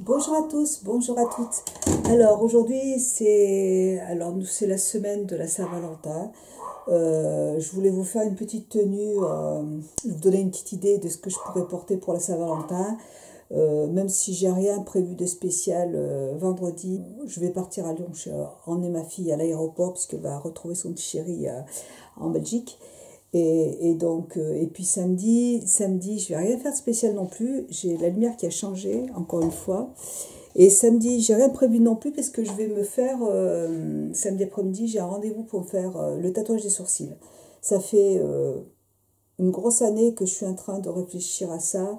Bonjour à tous, bonjour à toutes. Alors aujourd'hui c'est la semaine de la Saint-Valentin. Euh, je voulais vous faire une petite tenue, euh, vous donner une petite idée de ce que je pourrais porter pour la Saint-Valentin. Euh, même si j'ai rien prévu de spécial vendredi, je vais partir à Lyon emmener ma fille à l'aéroport puisqu'elle va retrouver son petit chéri en Belgique. Et, et, donc, et puis samedi, samedi, je vais rien faire de spécial non plus. J'ai la lumière qui a changé, encore une fois. Et samedi, j'ai rien prévu non plus parce que je vais me faire, euh, samedi après-midi, j'ai un rendez-vous pour me faire euh, le tatouage des sourcils. Ça fait euh, une grosse année que je suis en train de réfléchir à ça.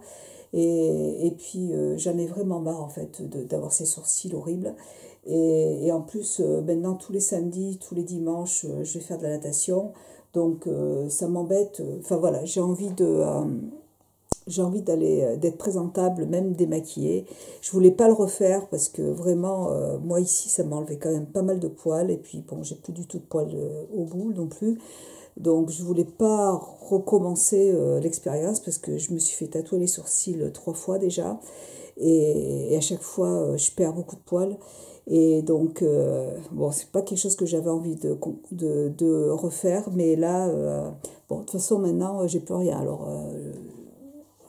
Et, et puis, j'en ai vraiment marre en fait d'avoir ces sourcils horribles. Et, et en plus, maintenant, tous les samedis, tous les dimanches, je vais faire de la natation. Donc, ça m'embête. Enfin voilà, j'ai envie de j'ai envie d'aller euh, d'être présentable, même démaquillée. Je voulais pas le refaire parce que vraiment, euh, moi ici, ça m'a enlevé quand même pas mal de poils. Et puis, bon, j'ai plus du tout de poils euh, au bout non plus. Donc, je voulais pas recommencer l'expérience parce que je me suis fait tatouer les sourcils trois fois déjà. Et à chaque fois, je perds beaucoup de poils. Et donc, bon, c'est pas quelque chose que j'avais envie de, de, refaire. Mais là, bon, de toute façon, maintenant, j'ai plus rien. Alors,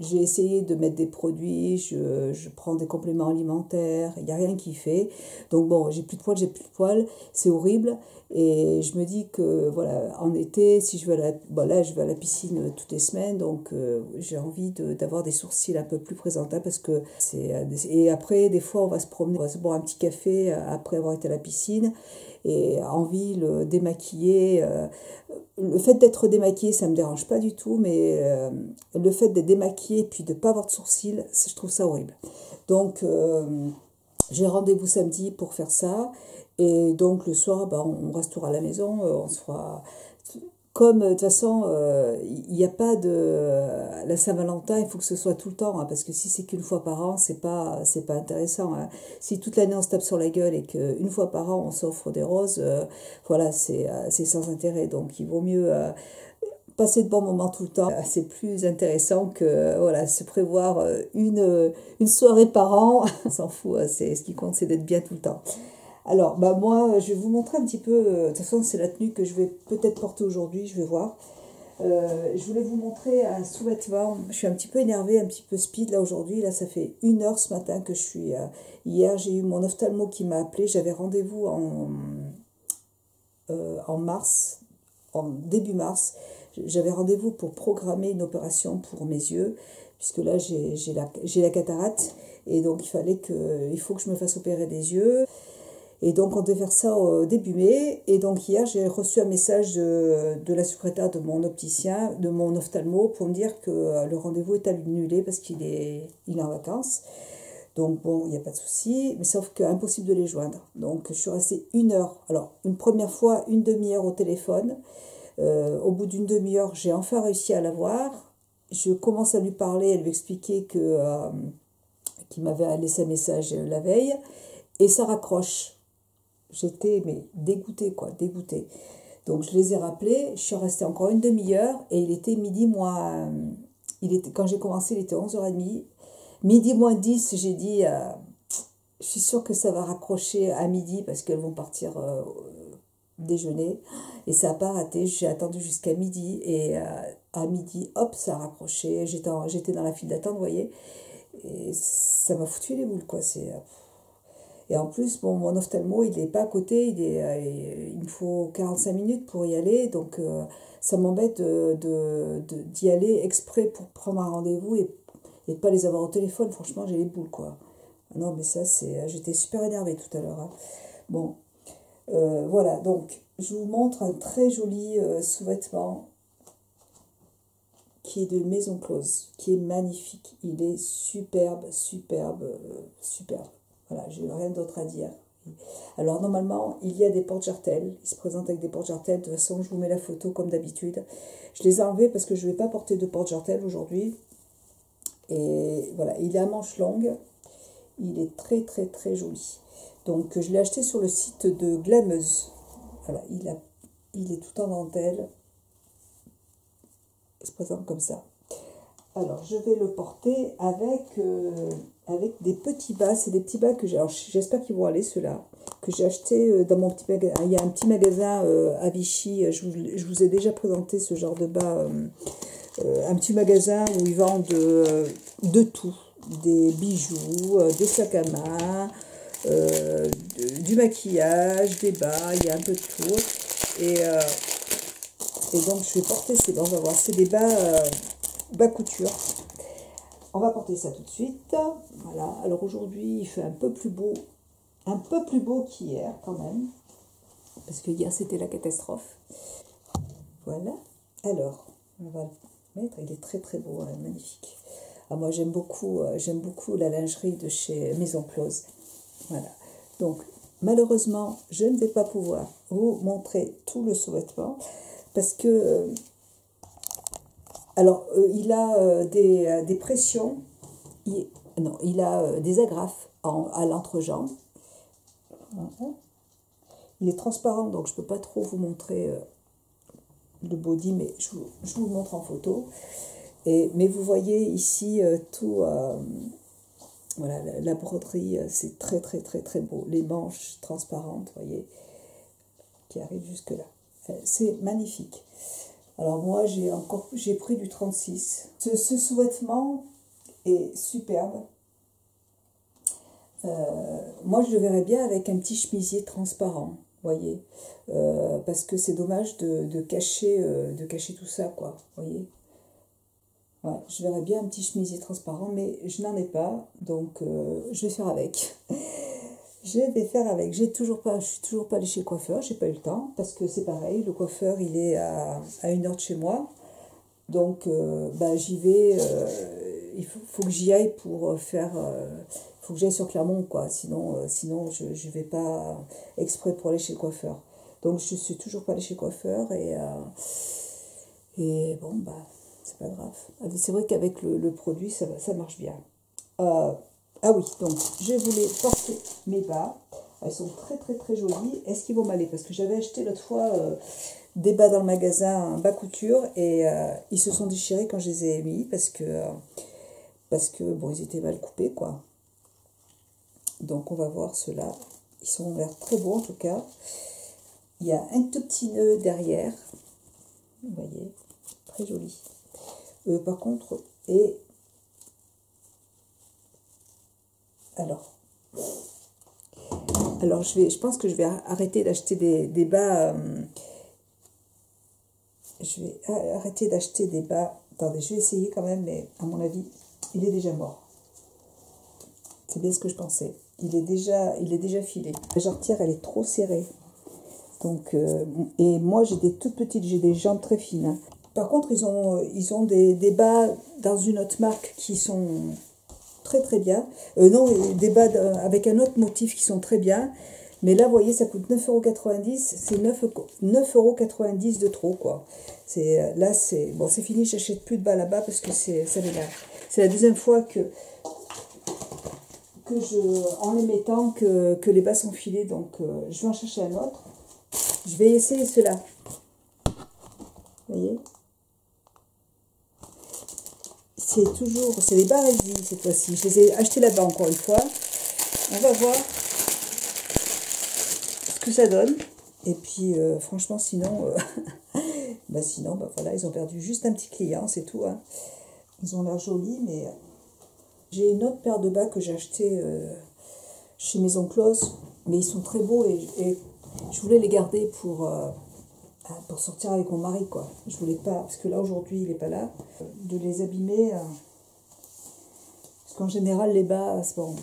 j'ai essayé de mettre des produits, je, je prends des compléments alimentaires, il n'y a rien qui fait. Donc bon, j'ai plus de poils, j'ai plus de poils, c'est horrible. Et je me dis que voilà, en été, si je vais à la, je vais à la piscine toutes les semaines, donc euh, j'ai envie d'avoir des sourcils un peu plus présentables parce que c'est. Et après, des fois, on va se promener, on va se boire un petit café après avoir été à la piscine et en ville, démaquillé. Euh, le fait d'être démaquillé, ça me dérange pas du tout, mais euh, le fait d'être démaquillé puis de pas avoir de sourcils, je trouve ça horrible. Donc, euh, j'ai rendez-vous samedi pour faire ça. Et donc, le soir, bah, on restera à la maison, on se fera comme de toute façon, il n'y a pas de. La Saint-Valentin, il faut que ce soit tout le temps, hein, parce que si c'est qu'une fois par an, c'est pas, c'est pas intéressant. Hein. Si toute l'année on se tape sur la gueule et qu'une fois par an on s'offre des roses, euh, voilà, c'est, sans intérêt. Donc il vaut mieux euh, passer de bons moments tout le temps. C'est plus intéressant que voilà, se prévoir euh, une, une soirée par an. on s'en fout, hein, c'est, ce qui compte, c'est d'être bien tout le temps. Alors, bah moi, je vais vous montrer un petit peu. Euh, de toute façon, c'est la tenue que je vais peut-être porter aujourd'hui, je vais voir. Euh, je voulais vous montrer un sous-vêtement. Je suis un petit peu énervée, un petit peu speed là aujourd'hui. Là, ça fait une heure ce matin que je suis. Euh, hier, j'ai eu mon ophtalmo qui m'a appelé. J'avais rendez-vous en, mars, en début mars. J'avais rendez-vous pour programmer une opération pour mes yeux, puisque là, j'ai la, la cataracte. Et donc, il fallait que, il faut que je me fasse opérer des yeux. Et donc on devait faire ça au début mai. Et donc hier, j'ai reçu un message de, la secrétaire de mon opticien, de mon ophtalmo, pour me dire que euh, le rendez-vous est annulé parce qu'il est, il est en vacances. Donc bon, il n'y a pas de souci, mais sauf qu'impossible de les joindre. Donc je suis restée une heure. Alors une première fois, une demi-heure au téléphone. Euh, au bout d'une demi-heure, j'ai enfin réussi à la voir. Je commence à lui parler, à lui expliquer que euh, qu'il m'avait laissé un message la veille, et ça raccroche. J'étais mais dégoûtée, quoi, dégoûtée. Donc je les ai rappelés, je suis restée encore une demi-heure et il était midi moins. Il était, quand j'ai commencé, il était 11h30. Midi moins 10, j'ai dit euh, je suis sûre que ça va raccrocher à midi parce qu'elles vont partir euh, déjeuner. Et ça n'a pas raté, j'ai attendu jusqu'à midi et euh, à midi, hop, ça a raccroché. J'étais dans la file d'attente, vous voyez. Et ça m'a foutu les boules, quoi. C'est. Et en plus, bon, mon ophtalmo, il n'est pas à côté, il, est, euh, il me faut 45 minutes pour y aller, donc euh, ça m'embête d'y de, de, aller exprès pour prendre un rendez-vous et, et pas les avoir au téléphone. Franchement, j'ai les boules, quoi. Non, mais ça, c'est... Euh, j'étais super énervée tout à l'heure. Hein. Bon, voilà, donc je vous montre un très joli sous-vêtement qui est de Maison Close, qui est magnifique. Il est superbe, superbe, superbe. Voilà, j'ai rien d'autre à dire. Alors normalement, il y a des porte-jartelles. Il se présente avec des porte-jartelles. De toute façon, je vous mets la photo comme d'habitude. Je les ai enlevés parce que je ne vais pas porter de porte-jartelles aujourd'hui. Et voilà, il est à manches longues. Il est très très très joli. Donc je l'ai acheté sur le site de Glameuse. Voilà, il, a, il est tout en dentelle. Il se présente comme ça. Alors, je vais le porter avec, euh, avec des petits bas. C'est des petits bas que j'espère qu'ils vont aller, ceux-là. Que j'ai acheté euh, dans mon petit magasin. Il y a un petit magasin euh, à Vichy. Je vous, je vous, ai déjà présenté ce genre de bas. un petit magasin où ils vendent de tout des bijoux, des sacs à main, du maquillage, des bas. Il y a un peu de tout. Et, et donc, je vais porter ces bas. On va voir. C'est des bas bas couture. On va porter ça tout de suite. Voilà. Alors aujourd'hui, il fait un peu plus beau, un peu plus beau qu'hier quand même, parce que hier c'était la catastrophe. Voilà. Alors, on va le mettre. Il est très très beau, hein, magnifique. Ah, moi j'aime beaucoup, euh, j'aime beaucoup la lingerie de chez Maison Close. Voilà. Donc malheureusement, je ne vais pas pouvoir vous montrer tout le sous-vêtement parce que euh, alors, euh, il a euh, euh, des, pressions, il a des agrafes à l'entrejambe. Il est transparent, donc je ne peux pas trop vous montrer le body, mais je vous, montre en photo. Mais vous voyez ici tout, voilà, la, broderie, c'est très très très très beau. Les manches transparentes, vous voyez, qui arrivent jusque là. C'est magnifique. Alors moi, j'ai encore j'ai pris du 36. Ce, ce sous-vêtement est superbe. Euh, moi, je le verrais bien avec un petit chemisier transparent, voyez. Euh, parce que c'est dommage de, cacher, euh, cacher tout ça, quoi, voyez. Ouais, je verrais bien un petit chemisier transparent, mais je n'en ai pas, donc je vais faire avec. Je vais faire avec. J'ai toujours pas, je suis toujours pas allée chez le coiffeur, j'ai pas eu le temps parce que c'est pareil, le coiffeur il est à, à une heure de chez moi, donc euh, bah, j'y vais. Euh, il faut, faut que j'y aille pour euh, faire. Il faut que j'aille sur Clermont quoi, sinon sinon je je vais pas exprès pour aller chez le coiffeur. Donc je suis toujours pas allée chez le coiffeur et et bon bah c'est pas grave. Ah, c'est vrai qu'avec le, le, produit ça ça marche bien. Ah oui, donc je voulais porter mes bas. Elles sont très très très jolies. Est-ce qu'ils vont m'aller? Parce que j'avais acheté l'autre fois euh, des bas dans le magasin bas couture et euh, ils se sont déchirés quand je les ai mis parce que, euh, parce que bon, ils étaient mal coupés quoi. Donc on va voir ceux-là. Ils sont l'air très beaux en tout cas. Il y a un tout petit nœud derrière. Vous voyez, très joli. par contre, et Alors, alors je, vais, je pense que je vais arrêter d'acheter des, bas. Euh, je vais arrêter d'acheter des bas. Attendez, je vais essayer quand même, mais à mon avis, il est déjà mort. C'est bien ce que je pensais. Il est déjà, filé. La jarretière, elle est trop serrée. Donc, euh, et moi, j'ai des toutes petites, j'ai des jambes très fines. Par contre, ils ont, ont des, des bas dans une autre marque qui sont très très bien. Euh, non, des bas avec un autre motif qui sont très bien. Mais là, vous voyez, ça coûte 9,90€. C'est 9,90€ de trop, quoi. C'est, euh, là, c'est... Bon, c'est fini, j'achète plus de bas là-bas parce que c'est, ça C'est la deuxième fois que, que je, en les mettant, que, que les bas sont filés. Donc, euh, je vais en chercher un autre. Je vais essayer cela. Vous voyez? C'est toujours, c'est les barésies cette fois-ci. Je les ai achetés là-bas encore une fois. On va voir ce que ça donne. Et puis, euh, franchement, sinon, euh, bah sinon, bah voilà, ils ont perdu juste un petit client, c'est tout. Hein. Ils ont l'air jolis, mais j'ai une autre paire de bas que j'ai acheté euh, chez Maison Close, mais ils sont très beaux et, je voulais les garder pour pour sortir avec mon mari, quoi. Je voulais pas, parce que là aujourd'hui il n'est pas là, de les abîmer. Euh, parce qu'en général, les bas, bon,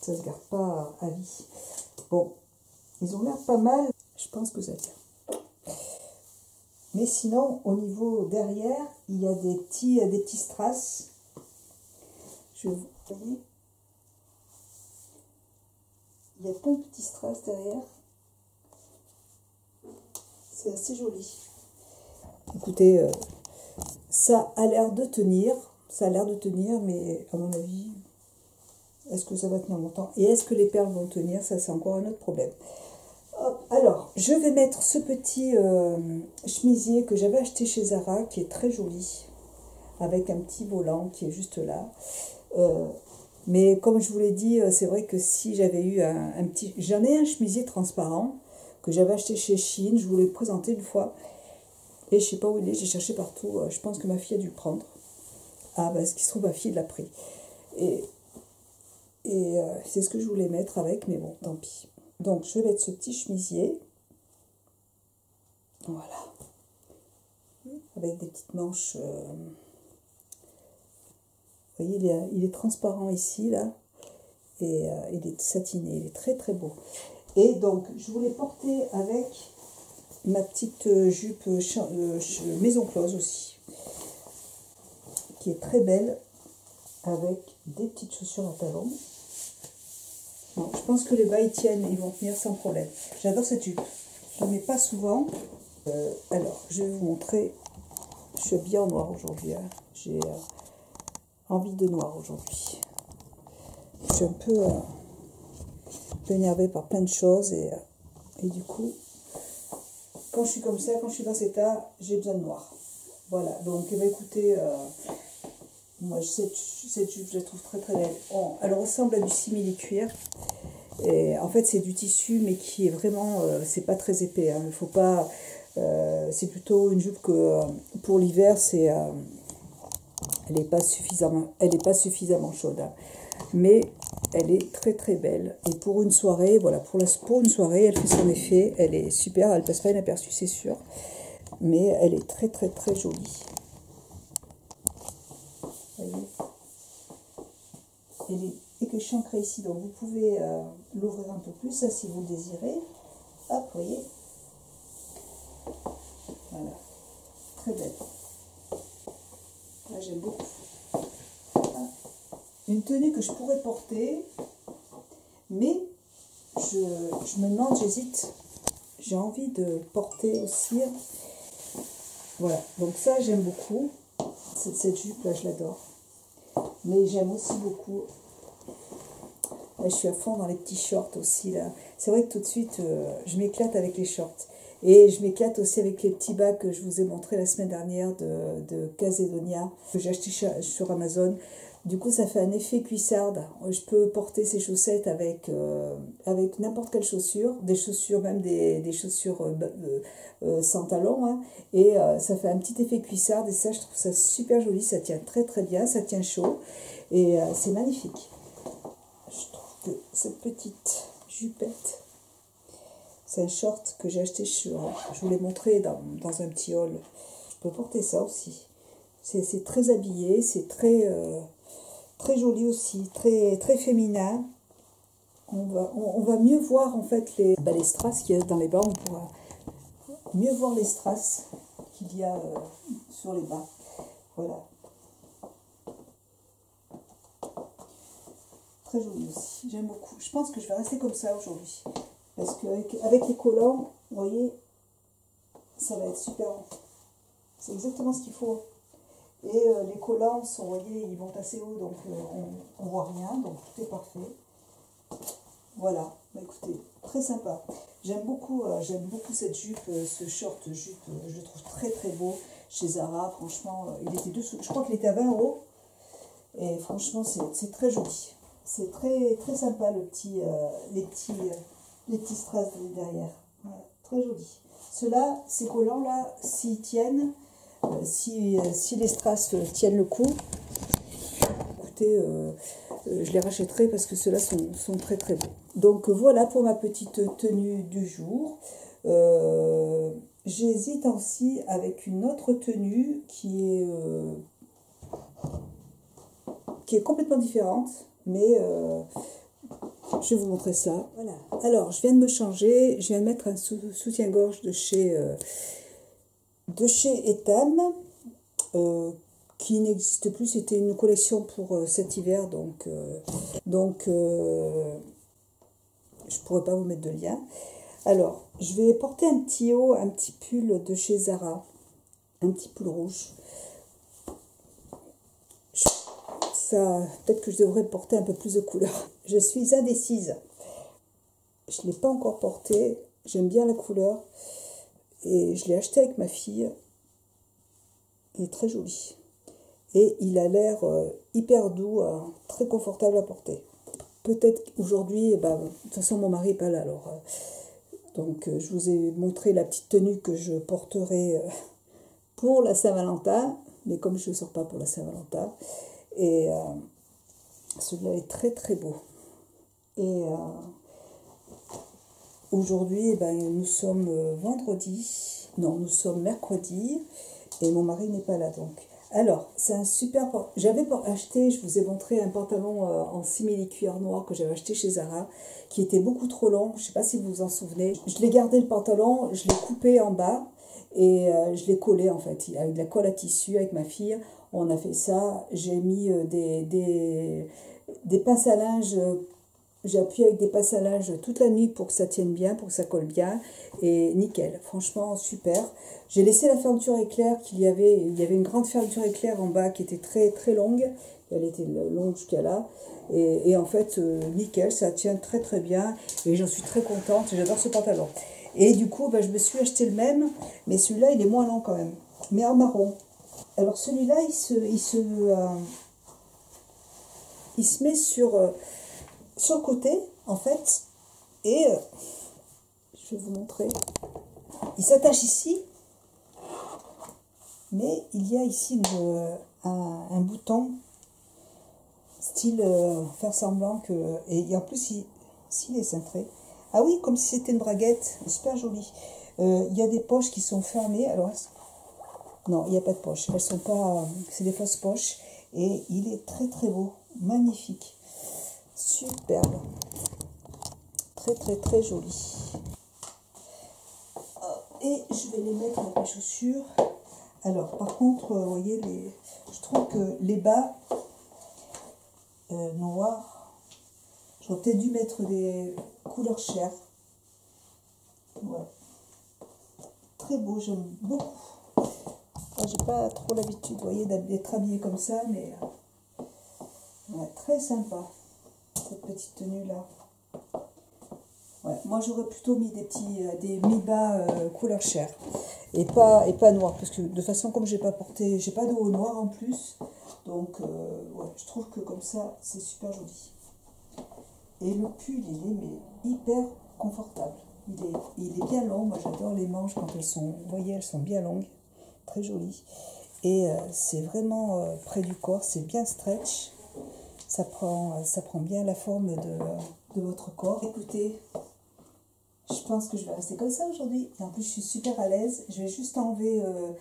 ça se garde pas à vie. Bon, ils ont l'air pas mal, je pense que ça tient. Mais sinon, au niveau derrière, il y a des petits, des petits strass. Je vous voyez Il y a plein de petits strass derrière. C'est assez joli. Écoutez, euh, ça a l'air de tenir. Ça a l'air de tenir, mais à mon avis, est-ce que ça va tenir longtemps? Et est-ce que les perles vont tenir? Ça, c'est encore un autre problème. alors, je vais mettre ce petit euh, chemisier que j'avais acheté chez Zara, qui est très joli. avec un petit volant qui est juste là. Euh, mais comme je vous l'ai dit, c'est vrai que si j'avais eu un, un petit... J'en ai un chemisier transparent que j'avais acheté chez Chine, je vous l'ai présenté une fois. Et je sais pas où il est, j'ai cherché partout. Je pense que ma fille a dû le prendre. Ah, parce qu'il se trouve, ma fille l'a pris. Et, et c'est ce que je voulais mettre avec, mais bon, tant pis. Donc, je vais mettre ce petit chemisier. Voilà. Avec des petites manches. Euh, vous voyez, il est, transparent ici, là. Et euh, il est satiné. Il est très, très beau. Et donc, je voulais porter avec ma petite euh, jupe maison close aussi. Qui est très belle. Avec des petites chaussures à talons. je pense que les bas ils tiennent, ils vont tenir sans problème. J'adore cette jupe. Je ne mets pas souvent. Euh, alors, je vais vous montrer. Je suis bien en noir aujourd'hui. Hein. J'ai euh, envie de noir aujourd'hui. Je suis un peu, euh, énervée par plein de choses et, et, du coup, quand je suis comme ça, quand je suis dans cet état, j'ai besoin de noir. Voilà, donc eh ben, écoutez, moi cette, cette jupe, je la trouve très très belle. elle ressemble à du simili-cuir. Et en fait, c'est du tissu, mais qui est vraiment, c'est pas très épais. Hein. Il faut pas, euh, c'est plutôt une jupe que euh, pour l'hiver, c'est, euh, elle n'est pas suffisamment, elle est pas suffisamment chaude. Hein. Mais elle est très très belle. Et pour une soirée, voilà, pour, la, pour une soirée, elle fait son effet. Elle est super, elle passe pas inaperçue, c'est sûr. Mais elle est très très très jolie. Voyez elle est écrée ici, donc vous pouvez l'ouvrir un peu plus, si vous le désirez. Hop, vous voyez, voilà. Très belle. Là, j'aime beaucoup. Une tenue que je pourrais porter, mais je, me demande, j'hésite. J'ai envie de porter aussi. Voilà. Donc ça, j'aime beaucoup. Cette, cette jupe-là, je l'adore. Mais j'aime aussi beaucoup je suis à fond dans les petits shorts aussi là. C'est vrai que tout de suite, euh, je m'éclate avec les shorts. Et je m'éclate aussi avec les petits bas que je vous ai montré la semaine dernière de, de Casedonia, que j'ai acheté sur Amazon. Du coup, ça fait un effet cuissarde. Je peux porter ces chaussettes avec, euh, avec n'importe quelle chaussure, des chaussures, même des, des chaussures euh, euh, sans talons. Hein. et ça fait un petit effet cuissarde. Et ça, je trouve ça super joli. Ça tient très très bien, ça tient chaud. Et c'est magnifique. Je trouve que cette petite jupette c'est un short que j'ai acheté sur. Je vous l'ai montré dans, un petit haul. Je peux porter ça aussi. C'est très habillé, c'est très, très joli aussi, très, très féminin. On va, on, va mieux voir en fait les, bah, strass qu'il y a dans les bas. On pourra mieux voir les strass qu'il y a euh, sur les bas. Voilà. Très joli aussi, j'aime beaucoup. Je pense que je vais rester comme ça aujourd'hui. Parce qu'avec avec les collants, vous voyez, ça va être super C'est exactement ce qu'il faut. Et euh, les collants sont, vous voyez, ils vont assez haut, donc euh, on ne voit rien, donc tout est parfait. Voilà, bah, écoutez, très sympa. J'aime beaucoup, euh, j'aime beaucoup cette jupe, ce short jupe, je le trouve très très beau chez Zara, franchement, il était dessous, je crois qu'il était à 20 euros. Et franchement, c'est très joli. C'est très très sympa le petit, les petits les petits strass derrière. très joli. Ceux-là, ces collants-là, s'ils tiennent, si, euh, si, les strass tiennent le coup, écoutez, euh, je les rachèterai parce que ceux-là sont, très très beaux. Donc voilà pour ma petite tenue du jour. J'hésite aussi avec une autre tenue qui est, qui est complètement différente, mais je vais vous montrer ça. Voilà. Alors, je viens de me changer. Je viens de mettre un soutien-gorge de chez, euh, de chez Etam, euh, qui n'existe plus. C'était une collection pour euh, cet hiver, donc, donc je ne pourrais pas vous mettre de lien. Alors, je vais porter un petit haut, un petit pull de chez Zara, un petit pull rouge. peut-être que je devrais porter un peu plus de couleur. Je suis indécise. Je ne l'ai pas encore porté. J'aime bien la couleur. Et je l'ai acheté avec ma fille. Il est très joli. Et il a l'air hyper doux, très confortable à porter. Peut-être aujourd'hui, bah, de toute façon mon mari n'est pas là alors. donc je vous ai montré la petite tenue que je porterai pour la Saint-Valentin, mais comme je ne sors pas pour la Saint-Valentin. Et celui-là est très très beau. Et Aujourd'hui, eh ben, nous sommes euh, vendredi, non, nous sommes mercredi, et mon mari n'est pas là donc. Alors, c'est un super. J'avais acheté, je vous ai montré un pantalon euh, en simili-cuir noir que j'avais acheté chez Zara, qui était beaucoup trop long. Je ne sais pas si vous vous en souvenez. Je l'ai gardé le pantalon, je l'ai coupé en bas et euh, je l'ai collé en fait. Avec de la colle à tissu, avec ma fille, on a fait ça. J'ai mis des, des, des pinces à linge j'ai appuyé avec des passalages toute la nuit pour que ça tienne bien, pour que ça colle bien. Et nickel, franchement super. J'ai laissé la fermeture éclair qu'il y avait. Il y avait une grande fermeture éclair en bas qui était très très longue. Elle était longue jusqu'à là. Et, en fait, euh, nickel, ça tient très très bien. Et j'en suis très contente. J'adore ce pantalon. Et du coup, bah, je me suis acheté le même. Mais celui-là, il est moins long quand même. Mais en marron. Alors celui-là, il se, il se, euh, il se met sur... Euh, sur le côté, en fait, et euh, je vais vous montrer. Il s'attache ici, mais il y a ici euh, un, bouton style euh, faire semblant que et, en plus il, est cintré. Ah oui comme si c'était une braguette. Super joli. Il y a des poches qui sont fermées. Alors non il n'y a pas de poche elles sont pas c'est des fausses poches. Et il est très très beau. Magnifique Superbe. Très très très joli. Et je vais les mettre avec mes chaussures. Alors par contre, vous voyez, les, je trouve que les bas euh, noirs, j'aurais peut-être dû mettre des couleurs chères. Très beau, j'aime beaucoup. J'ai pas trop l'habitude, vous voyez, d'être habillée comme ça, mais très sympa cette petite tenue là. Ouais, moi j'aurais plutôt mis des petits euh, des mi-bas euh, couleur chair. Et pas et pas noir parce que de façon comme j'ai pas porté j'ai pas de haut noir en plus donc euh, ouais, je trouve que comme ça c'est super joli. Et le pull il est mais hyper confortable. Il est, il est bien long. Moi j'adore les manches quand elles sont vous voyez elles sont bien longues. Très jolies. Et c'est vraiment près du corps. C'est bien stretch ça prend, ça prend bien la forme de, votre corps. Écoutez, je pense que je vais rester comme ça aujourd'hui. Et en plus, je suis super à l'aise. Je vais juste enlever, euh,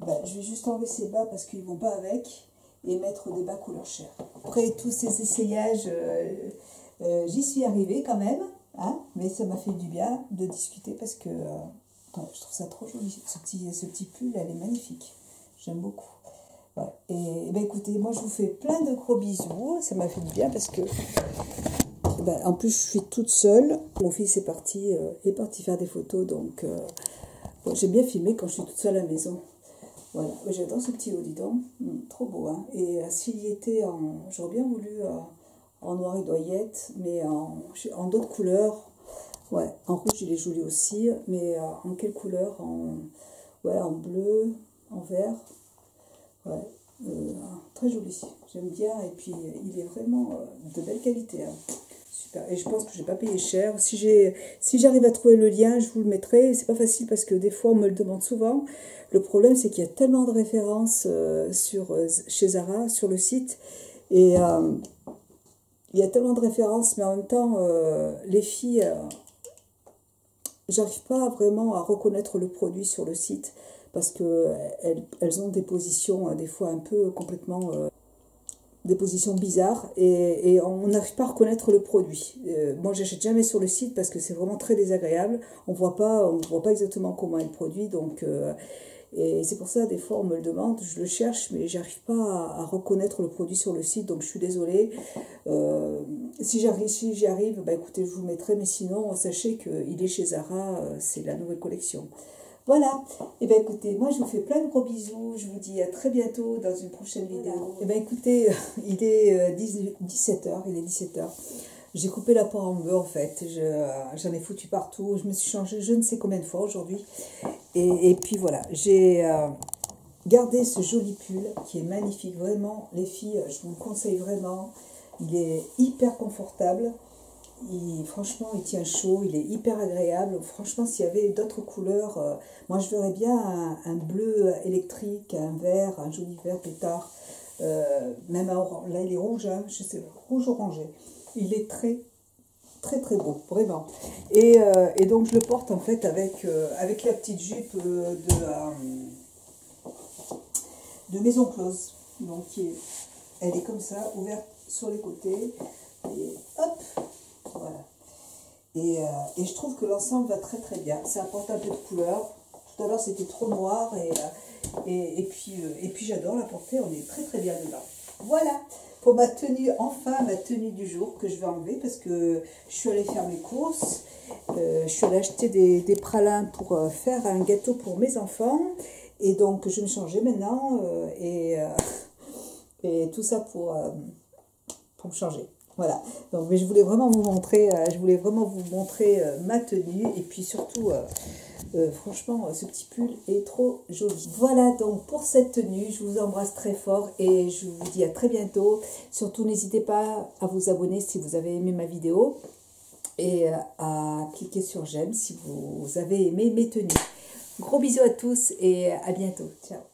bah, je vais juste enlever ces bas parce qu'ils vont pas avec et mettre des bas couleur chair. Après tous ces essayages, euh, euh, j'y suis arrivée quand même. Hein, mais ça m'a fait du bien de discuter parce que je trouve ça trop joli. Ce petit, ce petit pull, elle est magnifique. J'aime beaucoup. Et, ben écoutez, moi je vous fais plein de gros bisous. Ça m'a fait du bien parce que ben, en plus je suis toute seule. Mon fils est parti, euh, est parti faire des photos, donc euh, j'ai bien filmé quand je suis toute seule à la maison. Voilà, j'adore ce petit haut, hum, trop beau, hein. Et euh, s'il y était en. J'aurais bien voulu en noir et doyette, mais en, en d'autres couleurs. Ouais, en rouge il est joli aussi, mais en quelle couleur? En, ouais, en bleu, en vert. Ouais, euh, très joli. J'aime bien. Et puis, il est vraiment euh, de belle qualité. Hein. Super. Et je pense que je n'ai pas payé cher. Si si j'arrive à trouver le lien, je vous le mettrai. C'est pas facile parce que des fois, on me le demande souvent. Le problème, c'est qu'il y a tellement de références euh, sur, chez Zara, sur le site. Et il y a tellement de références, mais en même temps, les filles, j'arrive pas vraiment à reconnaître le produit sur le site parce qu'elles elles ont des positions euh, des fois un peu complètement euh, des positions bizarres et, on n'arrive pas à reconnaître le produit. Euh, moi, j'achète jamais sur le site parce que c'est vraiment très désagréable. On voit pas, voit pas exactement comment est le produit, donc et c'est pour ça des fois on me le demande, je le cherche, mais j'arrive pas à, reconnaître le produit sur le site, donc je suis désolée. si si j'y arrive, bah écoutez, je vous mettrai, mais sinon sachez qu'il est chez Zara, c'est la nouvelle collection. Voilà. Et eh bien écoutez, moi je vous fais plein de gros bisous. Je vous dis à très bientôt dans une prochaine vidéo. Et eh bien écoutez, il est 17h, euh, il est 17h. J'ai coupé la poire en deux en fait. J'en ai foutu partout. Je me suis changé je ne sais combien de fois aujourd'hui. Et, puis voilà, j'ai... Euh, gardez ce joli pull qui est magnifique, vraiment, les filles, je vous le conseille vraiment. Il est hyper confortable. Franchement, il tient chaud, il est hyper agréable. Franchement, s'il y avait d'autres couleurs, euh, moi je verrais bien un, bleu électrique, un vert, un joli vert pétard, euh, même un orange. Là, il est rouge, hein, je sais, rouge orangé. Il est très, très, très beau, vraiment. Et, euh, et donc, je le porte en fait avec, avec la petite jupe de, de maison close. Donc, elle est comme ça, ouverte sur les côtés. Et hop, voilà. Et, euh, et je trouve que l'ensemble va très très bien. Ça apporte un peu de couleur. Tout à l'heure c'était trop noir et, euh, et, puis, euh, puis j'adore la porter. On est très très bien dedans. Voilà pour ma tenue, enfin ma tenue du jour que je vais enlever parce que je suis allée faire mes courses. je suis allée acheter des, des pralins pour faire un gâteau pour mes enfants. Et donc je vais me changer maintenant et, et tout ça pour, pour me changer. Voilà. Donc, mais je voulais vraiment vous montrer, euh, je voulais vraiment vous montrer euh, ma tenue et puis surtout, euh, franchement, ce petit pull est trop joli. Voilà donc pour cette tenue. Je vous embrasse très fort et je vous dis à très bientôt. Surtout, n'hésitez pas à vous abonner si vous avez aimé ma vidéo et à cliquer sur j'aime si vous avez aimé mes tenues. Gros bisous à tous et à bientôt. Ciao.